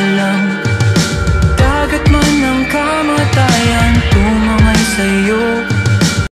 alone